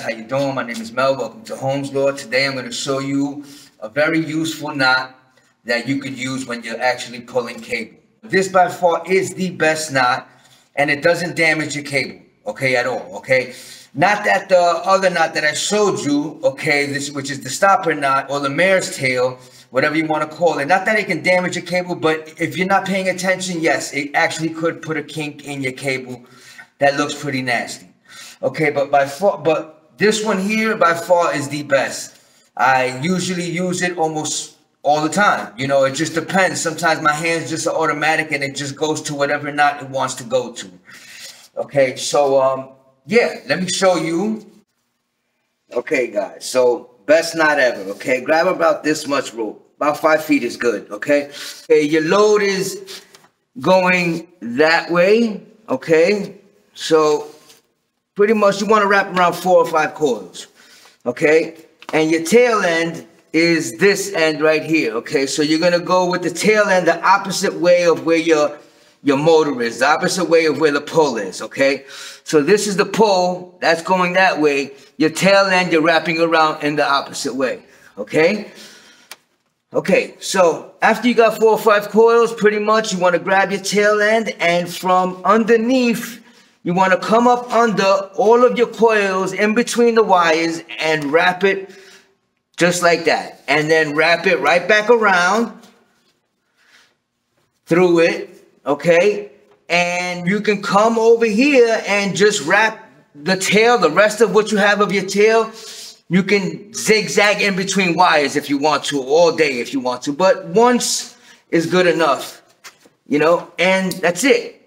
How you doing? My name is Mel. Welcome to Holmz Law. Today I'm going to show you a very useful knot that you could use when you're actually pulling cable. This by far is the best knot and it doesn't damage your cable, okay, at all, okay? Not that the other knot that I showed you, okay, this which is the stopper knot or the mare's tail, whatever you want to call it. Not that it can damage your cable, but if you're not paying attention, yes, it actually could put a kink in your cable that looks pretty nasty. Okay, but by far, but this one here by far is the best. I usually use it almost all the time. You know, it just depends. Sometimes my hands just are automatic and it just goes to whatever knot it wants to go to. Okay, so um, yeah, let me show you. Okay, guys, so best knot ever. Okay, grab about this much rope. About five feet is good. Okay, okay, your load is going that way. Okay, so pretty much you want to wrap around four or five coils, okay? And your tail end is this end right here, okay? So you're gonna go with the tail end the opposite way of where your your motor is, the opposite way of where the pull is, okay? So this is the pull, that's going that way. Your tail end, you're wrapping around in the opposite way, okay? Okay, so after you got four or five coils, pretty much you want to grab your tail end and from underneath you want to come up under all of your coils in between the wires and wrap it just like that. And then wrap it right back around through it, okay? And you can come over here and just wrap the tail, the rest of what you have of your tail, you can zigzag in between wires if you want to, all day if you want to. But once is good enough, you know, and that's it.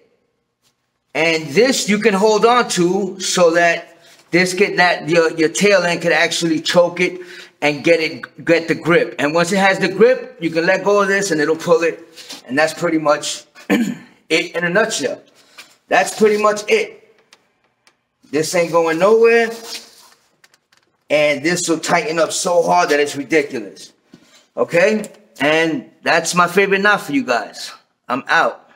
And this you can hold on to so that this can that your, your tail end can actually choke it and get it get the grip. And once it has the grip, you can let go of this and it'll pull it. And that's pretty much it in a nutshell. That's pretty much it. This ain't going nowhere. And this will tighten up so hard that it's ridiculous. Okay? And that's my favorite knot for you guys. I'm out.